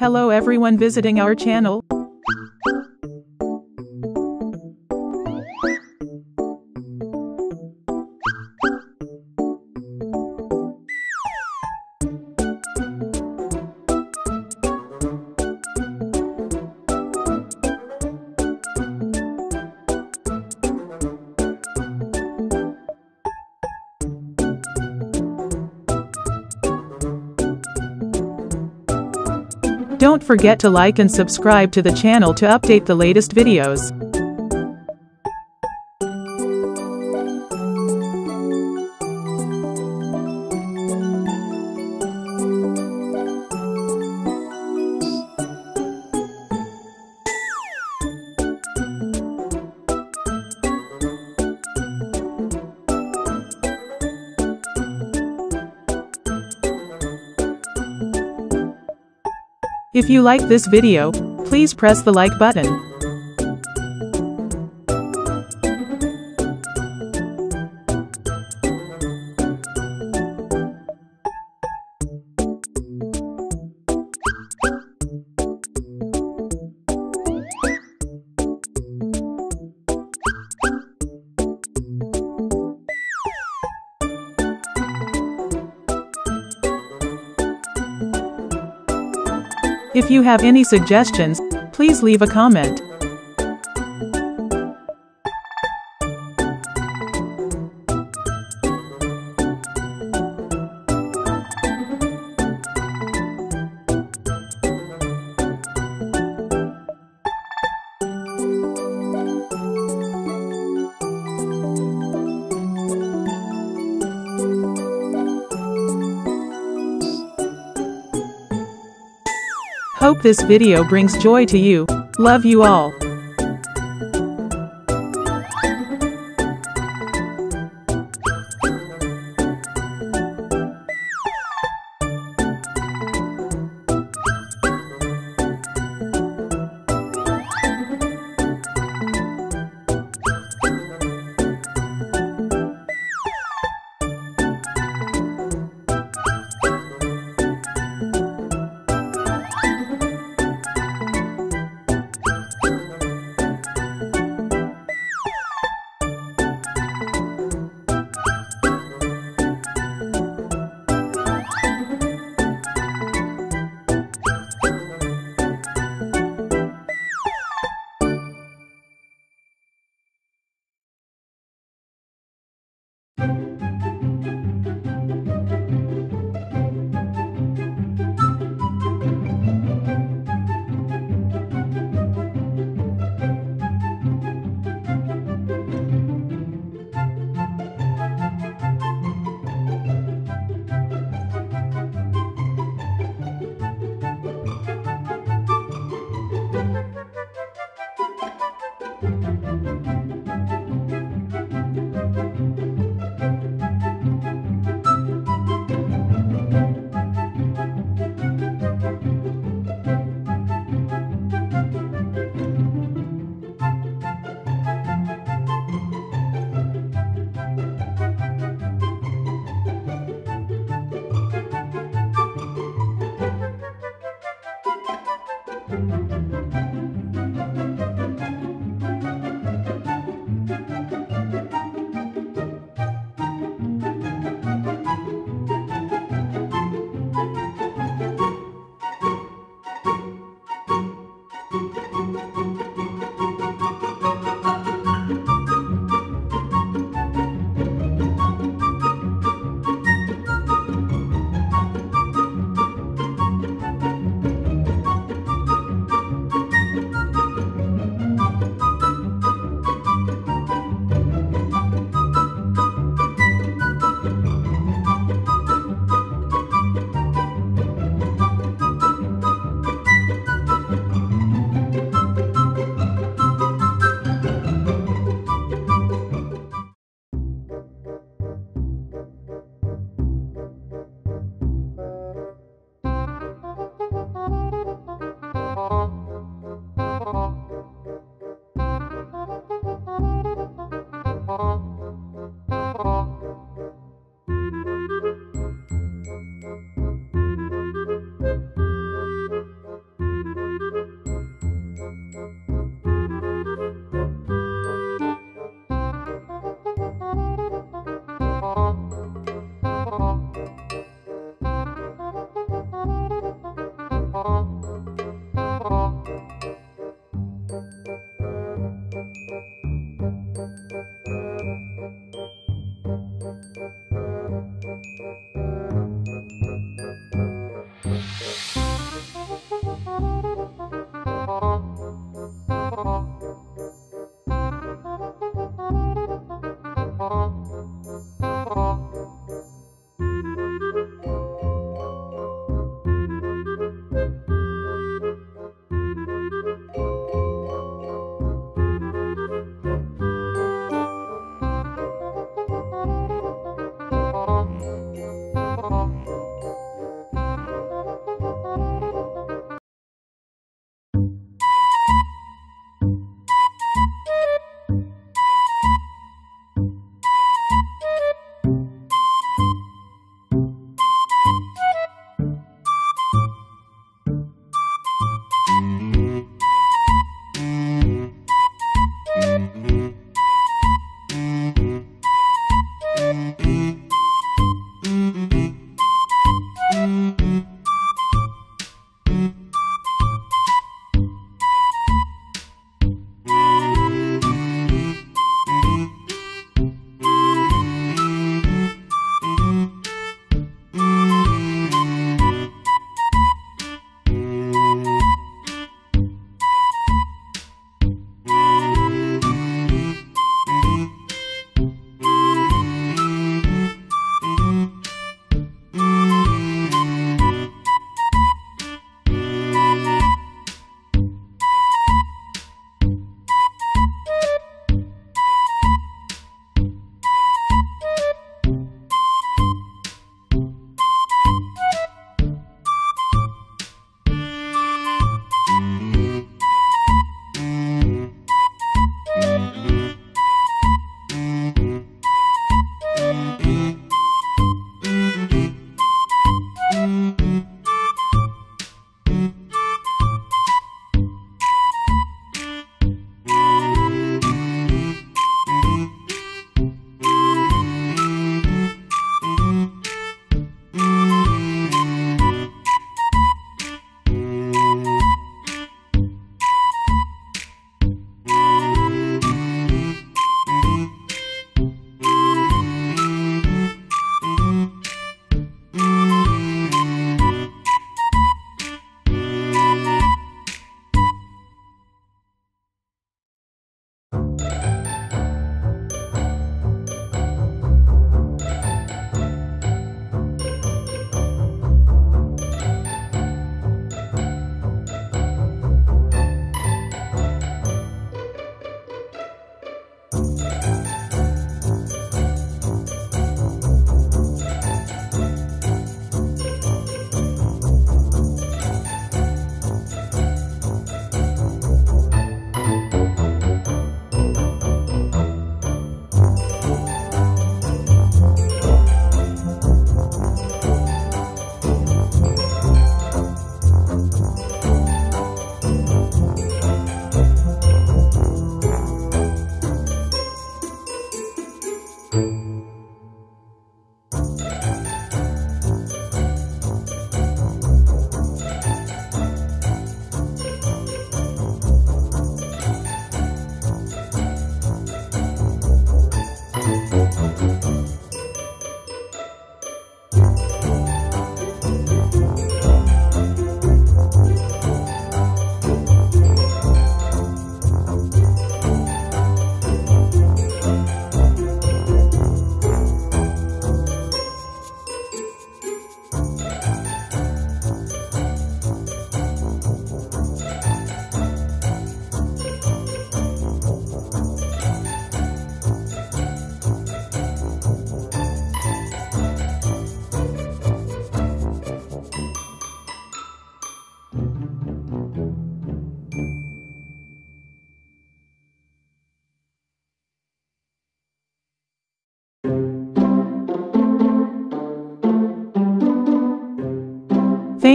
Hello everyone visiting our channel. Don't forget to like and subscribe to the channel to update the latest videos. If you like this video, please press the like button. If you have any suggestions, please leave a comment. Hope this video brings joy to you. Love you all.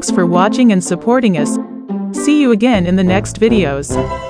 Thanks for watching and supporting us. See you again in the next videos.